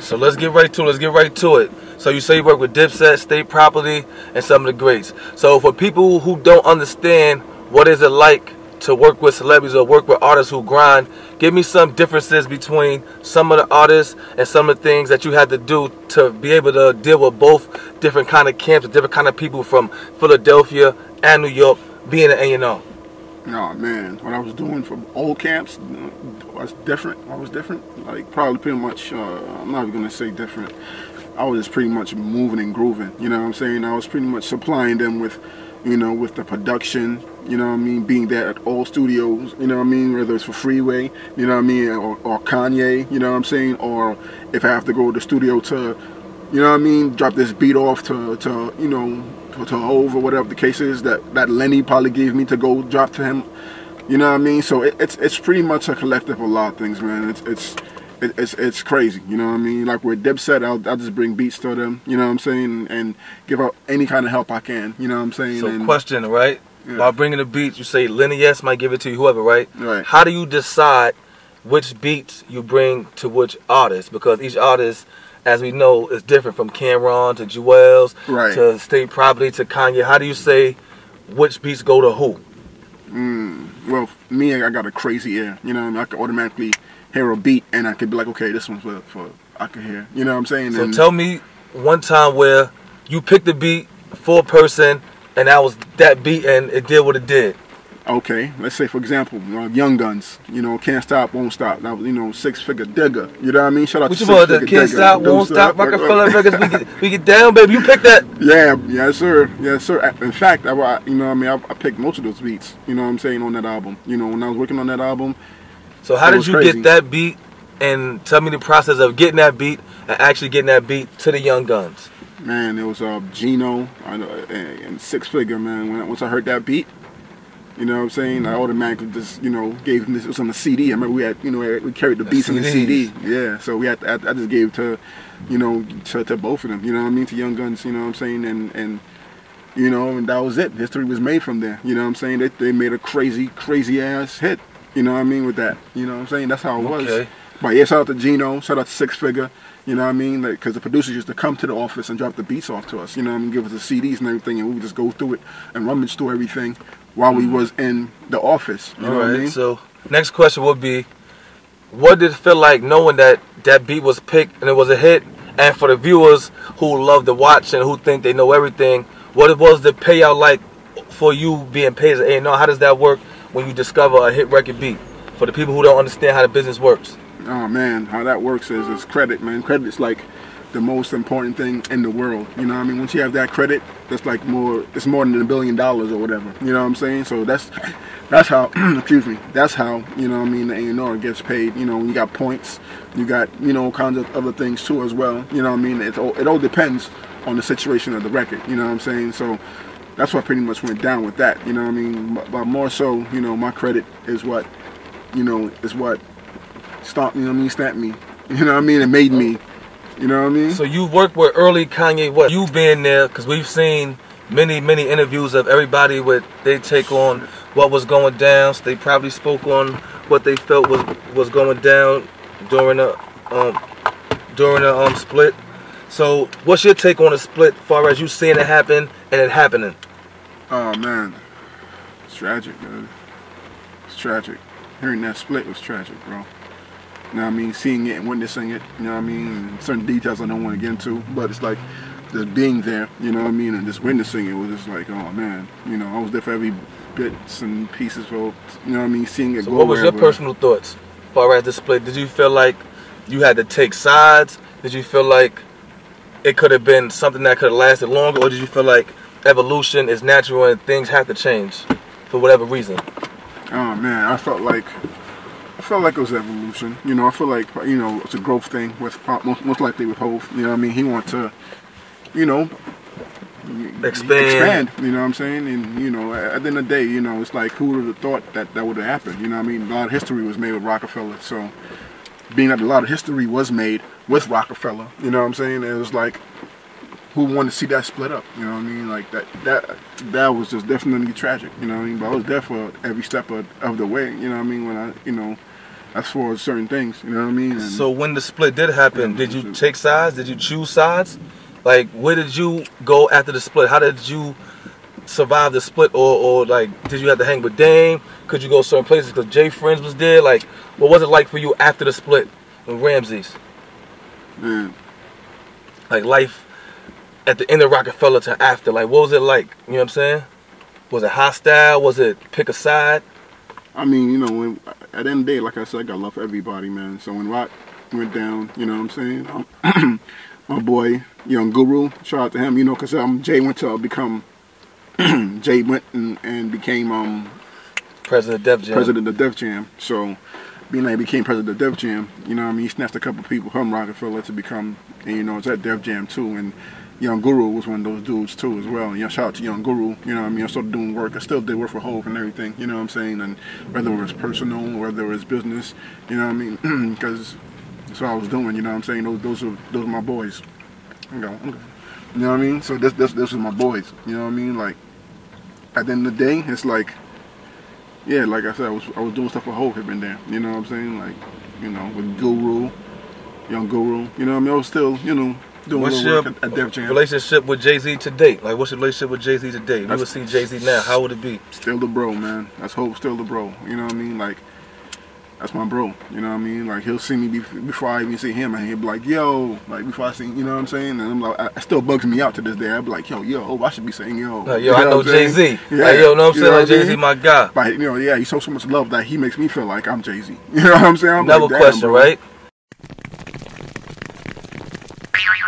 So let's get right to it. Let's get right to it. So you say you work with Dipset, State Property, and some of the greats. So for people who don't understand what is it like to work with celebrities or work with artists who grind, give me some differences between some of the artists and some of the things that you had to do to be able to deal with both different kind of camps, different kind of people from Philadelphia and New York being an A&R. Oh man, what I was doing for old camps was different. I was different. Like probably pretty much. Uh, I'm not even gonna say different. I was just pretty much moving and grooving. You know what I'm saying? I was pretty much supplying them with, you know, with the production. You know what I mean? Being there at all studios. You know what I mean? Whether it's for Freeway. You know what I mean? Or, or Kanye. You know what I'm saying? Or if I have to go to the studio to, you know what I mean? Drop this beat off to, to you know to, to Hove or whatever the case is that that Lenny probably gave me to go drop to him. You know what I mean? So it, it's it's pretty much a collective of a lot of things, man. It's it's it, it's it's crazy. You know what I mean? Like with Dipset, I'll I'll just bring beats to them. You know what I'm saying? And give out any kind of help I can. You know what I'm saying? So and, question, right? Yeah. While bringing the beats, you say Lenny S might give it to you, whoever, right? Right. How do you decide which beats you bring to which artist? Because each artist, as we know, is different from Cam'ron to Juelz Right. to State Property to Kanye. How do you say which beats go to who? Mm, well, me, I got a crazy ear. You know, I, can automatically hear a beat and I could be like, okay, this one's for, for I could hear. You know what I'm saying? So and, tell me one time where you picked the beat for a person and that was that beat and it did what it did. Okay, let's say for example, uh, Young Gunz. You know, can't stop, won't stop. That was you know six figure digger. You know what I mean? Shout out Which to? Six The Figure Can't. Stop, Won't Stop, Roc-A-Fella. Records. We get, we get down, baby. You picked that. Yeah, yes sir, yes sir. In fact, I, I- you know what I mean. I, I picked most of those beats. You know what I'm saying on that album. You know when I was working on that album. So how did you crazy. get that beat? And tell me the process of getting that beat and actually getting that beat to the Young Gunz. Man, it was uh, Gino know, and, Six Figure. Man, when once I heard that beat, you know what I'm saying, I automatically just you know gave him this. It was on the CD. I remember we had you know we carried the The beats on the CD. Yeah, so we had I, I just gave to, you know, to, to both of them. You know what I mean, to Young Gunz. You know what I'm saying, and and. You know, and that was it. History was made from there. You know what I'm saying? They, they made a crazy, crazy ass hit. You know what I mean with that. You know what I'm saying? That's how it was. Okay. But yeah, shout out to Gino, shout out to Six Figure. You know what I mean? Because the producers used to come to the office and drop the beats off to us. You know what I mean? Give us the CDs and everything, and we would just go through it and rummage through everything while we mm-hmm. was in the office. You know All what I mean? So next question would be, what did it feel like knowing that that beat was picked and it was a hit? And for the viewers who love to watch and who think they know everything, what was the payout like for you being paid as an A&R? How does that work when you discover a hit record beat? For the people who don't understand how the business works. Oh man, how that works is is credit, man. Credit's like the most important thing in the world. You know what I mean? Once you have that credit, that's like more it's more than a billion dollars or whatever. You know what I'm saying? So that's that's how excuse me, that's how, you know what I mean, the A&R gets paid. You know, you got points, you got, you know, kinds of other things too as well. You know what I mean? It all, it all depends on the situation of the record, you know what I'm saying? So that's what pretty much went down with that, you know what I mean? But, more so, you know, my credit is what, you know, is what stomped me, you know what I mean, stamped me. You know what I mean? It made me. You know what I mean? So you worked with early Kanye West. You been there because we've seen many, many interviews of everybody with they take on what was going down. So they probably spoke on what they felt was was going down during the um during the um split. So what's your take on the split, far as you seeing it happen and it happening? Oh man, it's tragic, dude. It's tragic. Hearing that split was tragic, bro. You know what I mean? Seeing it and witnessing it, you know what I mean? And certain details I don't want to get into, but it's like just being there, you know what I mean? And just witnessing it was just like, oh man, you know, I was there for every bits and pieces for, you know what I mean? Seeing it So go what was your personal thoughts, as far as the split? Did you feel like you had to take sides? Did you feel like it could have been something that could have lasted longer, or did you feel like evolution is natural and things have to change for whatever reason? Oh man, I felt like I felt like it was evolution. You know, I feel like you know it's a growth thing with most, most likely with Hove. You know, what I mean, he wants to, you know, Expand. expand. You know what I'm saying? And you know, at the end of the day, you know, it's like who would have thought that that would have happened? You know, what I mean, a lot of history was made with Roc-A-Fella. So, being that a lot of history was made with Roc-A-Fella, you know what I'm saying? It was like, who want to see that split up? You know what I mean? Like that that that was just definitely tragic. You know what I mean? But I was there for every step of, of the way. You know what I mean? When I you know, as far as certain things. You know what I mean? And So when the split did happen, did you take sides? Did you choose sides? Like where did you go after the split? How did you survive the split, or or like did you have to hang with Dame? Could you go certain places because Jay Friends was there? Like what was it like for you after the split with Ramses? man, Like life at the end of Roc-A-Fella to after. Like what was it like? You know what I'm saying? Was it hostile? Was it pick a side? I mean, you know, when at the end of the day, like I said, I got love for everybody, man. So when Rock went down, you know what I'm saying? Um, my boy, Young Guru, shout out to him, you know, because um, Jay went to become, Jay went and, and became um, President of Def Jam. president of Def Jam. So being that he became president of Def Jam, you know what I mean? He snatched a couple people from Roc-A-Fella to become, and you know, it's at Def Jam too. And Young Guru was one of those dudes too as well. And you know, shout out to Young Guru, you know I mean? I started doing work. I still did work for Hove and everything, you know what I'm saying? And whether it was personal, whether it was business, you know what I mean? Because that's what I was doing, you know what I'm saying? Those those are those are my boys. Okay, okay. You know what I mean? So this this this is my boys. You know what I mean? Like at the end of the day, it's like yeah, like I said, I was I was doing stuff for Hove here and there. You know what I'm saying? Like, you know, with Guru, Young Guru. You know what I mean? I was still, you know, doing What's your at, at Def Jam. relationship with Jay Z today? Like, what's your relationship with Jay Z today? date? If you would see Jay Z now, how would it be? Still the bro, man. That's Hove, still the bro. You know what I mean? Like, that's my bro. You know what I mean? Like, he'll see me bef- before I even see him, and he'll be like, yo, like, before I see, you know what I'm saying? And I'm like, I- it still bugs me out to this day. I'll be like, yo, yo, Hove, I should be saying yo. Like, yo, I know I'm Jay saying? Z. Like, yo, know what I'm you saying? Like, Jay Z, my guy. But, you know, yeah, he shows so much love that he makes me feel like I'm Jay Z. You know what I'm saying? I'm Another like, question, bro. right?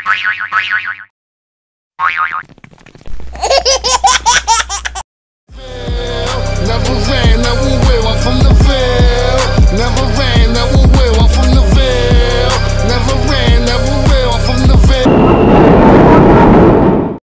Oi, oi, oi.